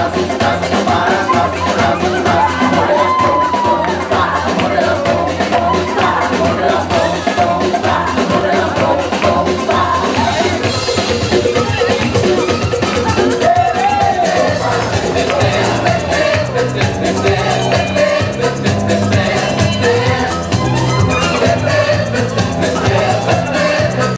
doesn't